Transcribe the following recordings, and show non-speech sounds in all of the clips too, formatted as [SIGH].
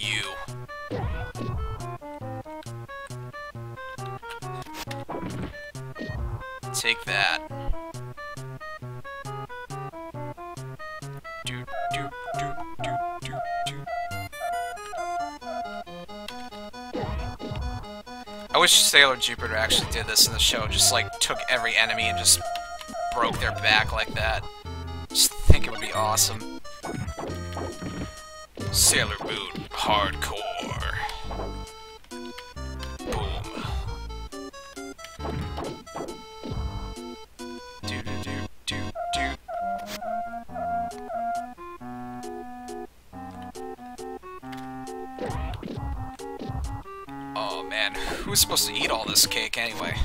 You. Take that. I wish Sailor Jupiter actually did this in the show, just like took every enemy and just broke their back like that. Just think it would be awesome. Sailor Moon Hardcore. Boom. Do do do do do. Oh man, who's supposed to eat all this cake anyway?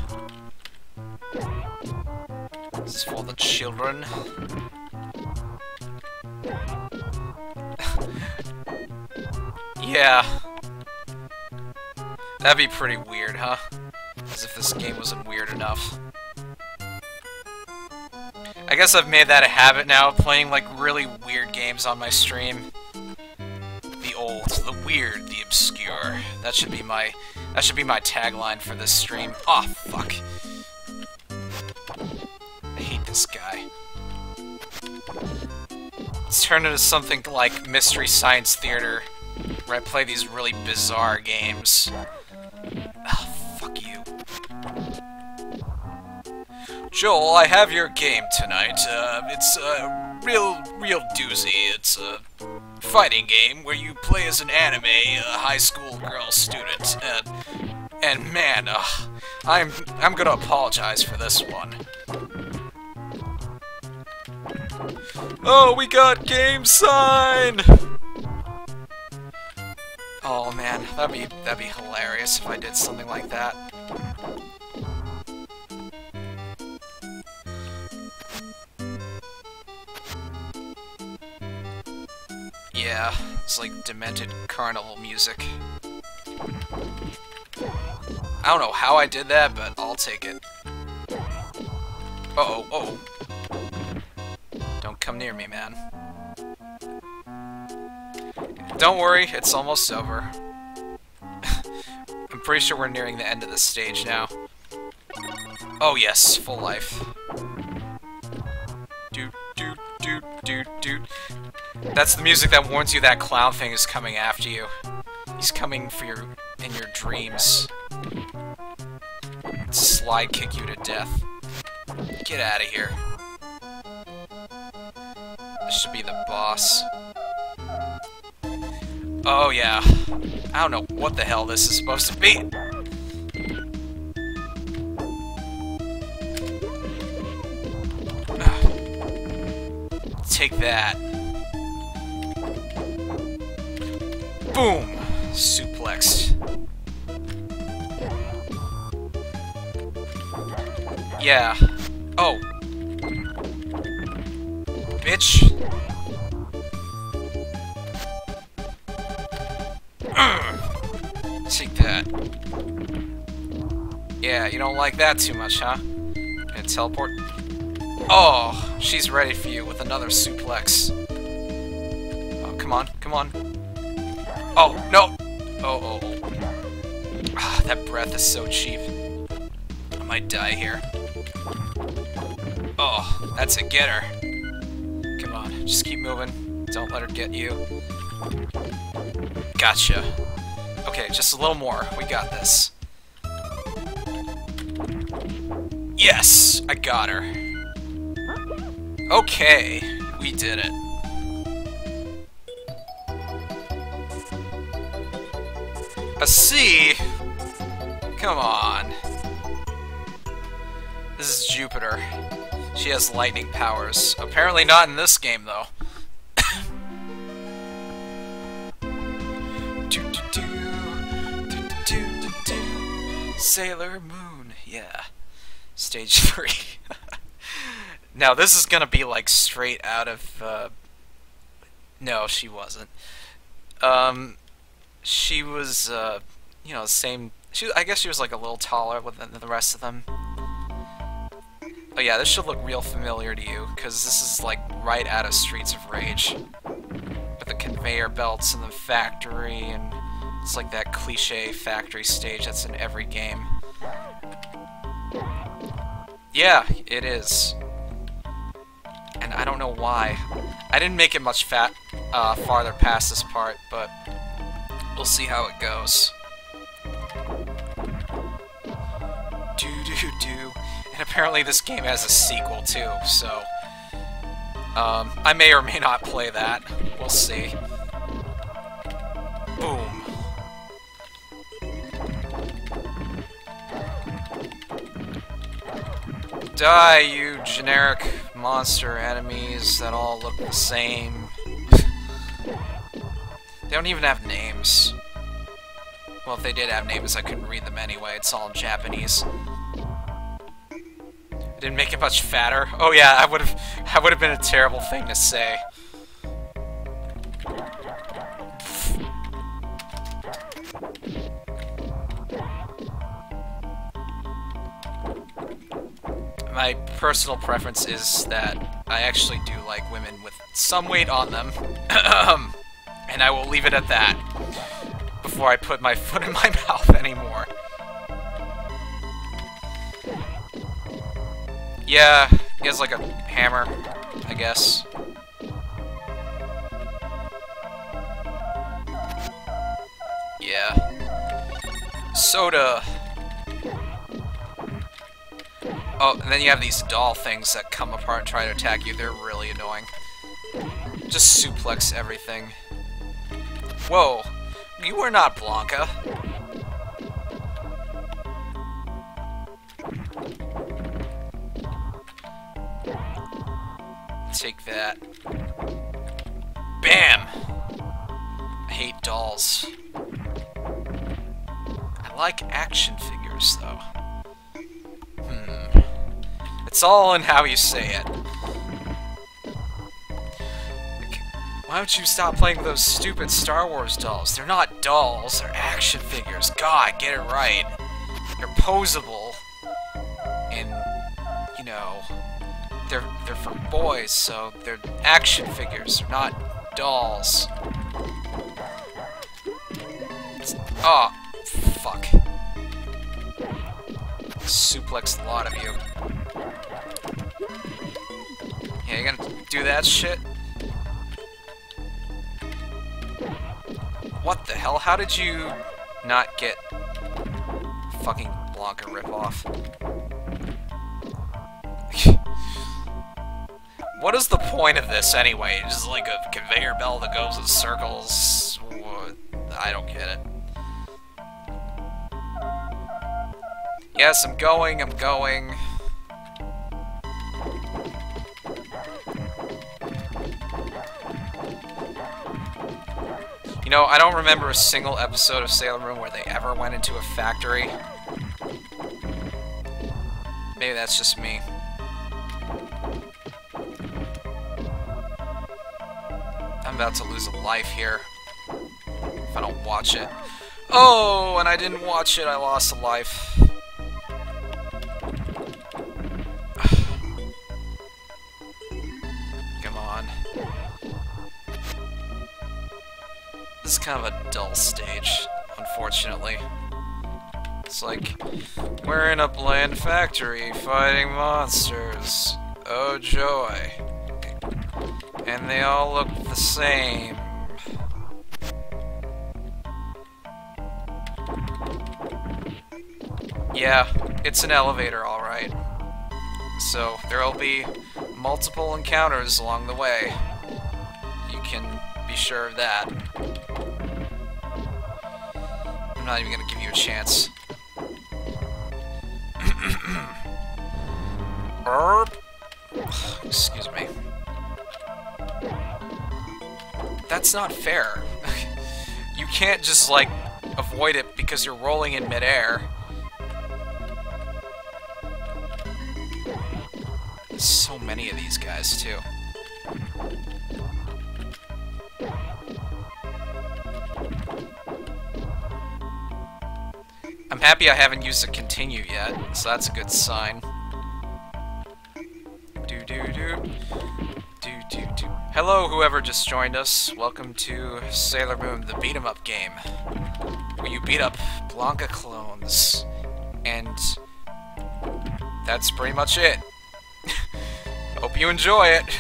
This is for the children. Yeah. That'd be pretty weird, huh? As if this game wasn't weird enough. I guess I've made that a habit now, playing like really weird games on my stream. The old, the weird, the obscure. That should be my that should be my tagline for this stream. Oh fuck. I hate this guy. Let's turn it into something like Mystery Science Theater, where I play these really bizarre games. Oh, fuck you. Joel, I have your game tonight. Uh, it's a real, real doozy. It's a fighting game where you play as an anime uh, high school girl student. And, and man, uh, I'm I'm gonna apologize for this one. Oh, we got game sign! Oh man, that'd be that'd be hilarious if I did something like that. Yeah, it's like demented carnival music. I don't know how I did that, but I'll take it. Uh-oh, uh oh. Don't come near me, man. Don't worry, it's almost over. [LAUGHS] I'm pretty sure we're nearing the end of the stage now. Oh yes, full life. Do do do do do. That's the music that warns you that clown thing is coming after you. He's coming for your in your dreams. Slide kick you to death. Get out of here. This should be the boss. Oh yeah. I don't know what the hell this is supposed to be. Take that. Boom! Suplex. Yeah. Oh. Bitch. Take that. Yeah, you don't like that too much, huh? Gonna teleport? Oh, she's ready for you with another suplex. Oh, come on, come on. Oh, no! Oh, oh, oh. Ah, that breath is so cheap. I might die here. Oh, that's a getter. Come on, just keep moving. Don't let her get you. Gotcha. Okay, just a little more. We got this. Yes! I got her. Okay, we did it. A C? Come on. This is Jupiter. She has lightning powers. Apparently not in this game, though. Sailor Moon, yeah. Stage [LAUGHS] 3. now, this is gonna be like straight out of. Uh... No, she wasn't. Um, she was, uh, you know, the same. She, I guess she was like a little taller than the rest of them. Oh yeah, this should look real familiar to you, because this is like right out of Streets of Rage. With the conveyor belts and the factory, and it's like that cliche factory stage that's in every game. Yeah, it is. And I don't know why. I didn't make it much fat uh, farther past this part, but we'll see how it goes. Do do do. And apparently this game has a sequel too, so um, I may or may not play that. We'll see. Die, you generic monster enemies that all look the same. they don't even have names. Well, if they did have names, I couldn't read them anyway. It's all in Japanese. I didn't make it much fatter. Oh yeah, I would have. That would have been a terrible thing to say. My personal preference is that I actually do like women with some weight on them, [CLEARS THROAT] and I will leave it at that before I put my [LAUGHS] foot in my mouth anymore. Yeah, he has like a hammer, I guess. Yeah. Soda. Oh, and then you have these doll things that come apart and try to attack you. They're really annoying. Just suplex everything. Whoa. You are not Blanka. Take that. Bam! I hate dolls. I like action figures, though. It's all in how you say it. Why don't you stop playing with those stupid Star Wars dolls? They're not dolls, they're action figures. God, get it right. They're posable. And, you know, they're they're for boys, so they're action figures, they're not dolls. Oh, fuck. Suplex a lot of you. Yeah, you gonna do that shit? What the hell? How did you not get fucking Blanka ripoff? [LAUGHS] What is the point of this anyway? Just like a conveyor belt that goes in circles? I don't get it. Yes, I'm going, I'm going. Know, I don't remember a single episode of Sailor Moon where they ever went into a factory. Maybe that's just me. I'm about to lose a life here. If I don't watch it. Oh, and I didn't watch it, I lost a life. Kind of a dull stage, unfortunately. It's like, we're in a bland factory fighting monsters. Oh joy and they all look the same. Yeah, it's an elevator, alright. So, there'll be multiple encounters along the way. You can be sure of that. I'm not even gonna give you a chance. [CLEARS THROAT] Burp! [SIGHS] Excuse me. That's not fair. [LAUGHS] you can't just, like, avoid it because you're rolling in midair. So many of these guys, too. Happy I haven't used a continue yet, so that's a good sign. Do do do. Do do do. Hello, whoever just joined us. Welcome to Sailor Moon, the beat 'em up game, where you beat up Blanka clones. And that's pretty much it. [LAUGHS] Hope you enjoy it.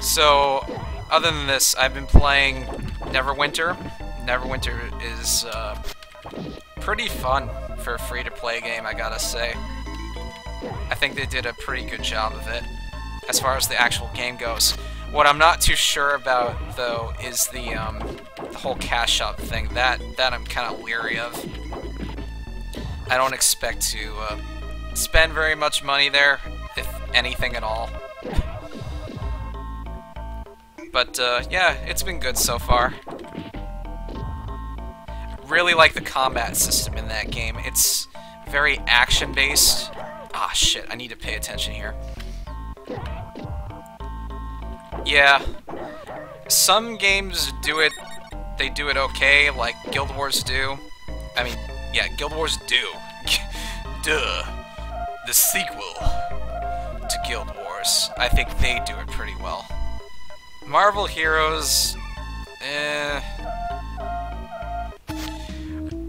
So, other than this, I've been playing Neverwinter. Neverwinter is uh, pretty fun for a free-to-play game, I gotta say. I think they did a pretty good job of it, as far as the actual game goes. What I'm not too sure about, though, is the, um, the whole cash shop thing. That, that I'm kind of leery of. I don't expect to uh, spend very much money there, if anything at all. But, uh, yeah, it's been good so far. Really like the combat system in that game. It's very action-based. Ah, shit, I need to pay attention here. Yeah. Some games do it, they do it okay, like Guild Wars do. I mean, yeah, Guild Wars do. [LAUGHS] Duh. The sequel to Guild Wars. I think they do it pretty. Marvel Heroes... Eh...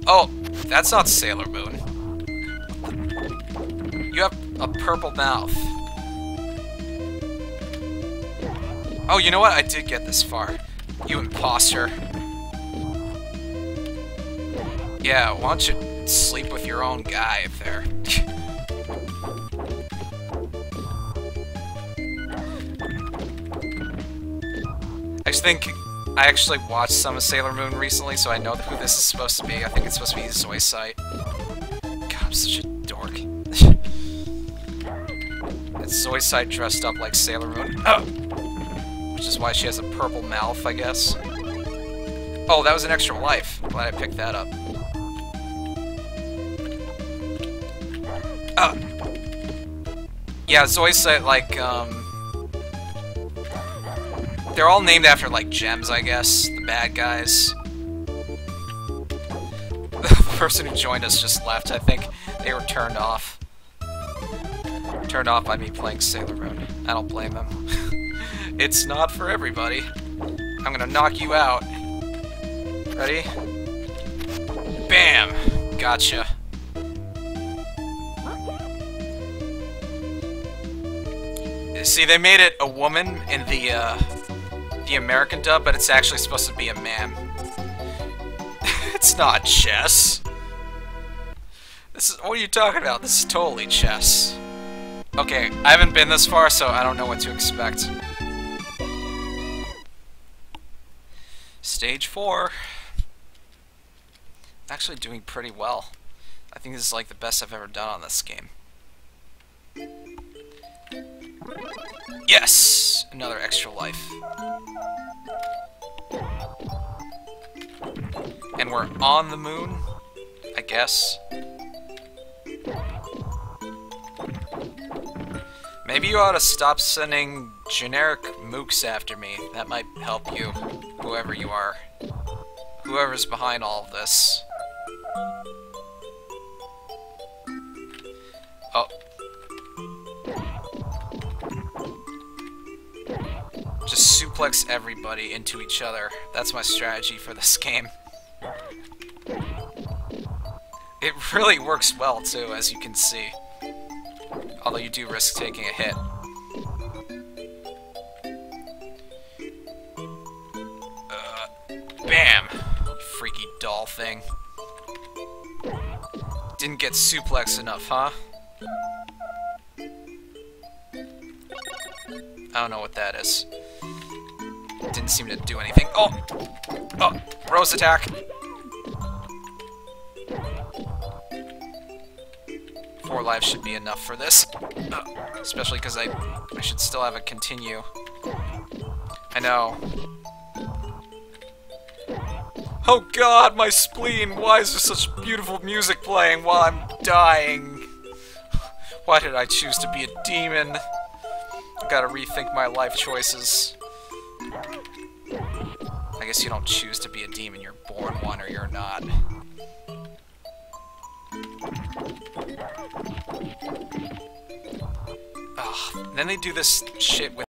Oh, that's not Sailor Moon. You have a purple mouth. Oh, you know what? I did get this far. You imposter. Yeah, why don't you sleep with your own guy if there? [LAUGHS] I just think I actually watched some of Sailor Moon recently, so I know who this is supposed to be. I think it's supposed to be Zoisite. God, I'm such a dork. [LAUGHS] it's Zoisite dressed up like Sailor Moon. Oh! Which is why she has a purple mouth, I guess. Oh, that was an extra life. Glad I picked that up. Oh! Yeah, Zoisite, like, um... They're all named after, like, gems, I guess. The bad guys. [LAUGHS] The person who joined us just left, I think. They were turned off. Turned off by me playing Sailor Moon. I don't blame them. [LAUGHS] it's not for everybody. I'm gonna knock you out. Ready? Bam! Gotcha. See, they made it a woman in the, uh, the American dub, but it's actually supposed to be a man. [LAUGHS] it's not chess. This is what are you talking about? This is totally chess. Okay, I haven't been this far, so I don't know what to expect. Stage 4. Actually doing pretty well. I think this is like the best I've ever done on this game. Yes! Another extra life. And we're on the moon, I guess. Maybe you ought to stop sending generic mooks after me. That might help you, whoever you are. Whoever's behind all of this. Oh, suplex everybody into each other. That's my strategy for this [LAUGHS] game. It really works well, too, as you can see. Although you do risk taking a hit. Uh, bam! Freaky doll thing. Didn't get suplex enough, huh? I don't know what that is. Didn't seem to do anything. Oh! Oh! Rose attack! Four lives should be enough for this. Uh, especially because I, I should still have a continue. I know. Oh god, my spleen! Why is there such beautiful music playing while I'm dying? Why did I choose to be a demon? I gotta rethink my life choices. I guess you don't choose to be a demon, you're born one or you're not. Ugh. Then they do this shit with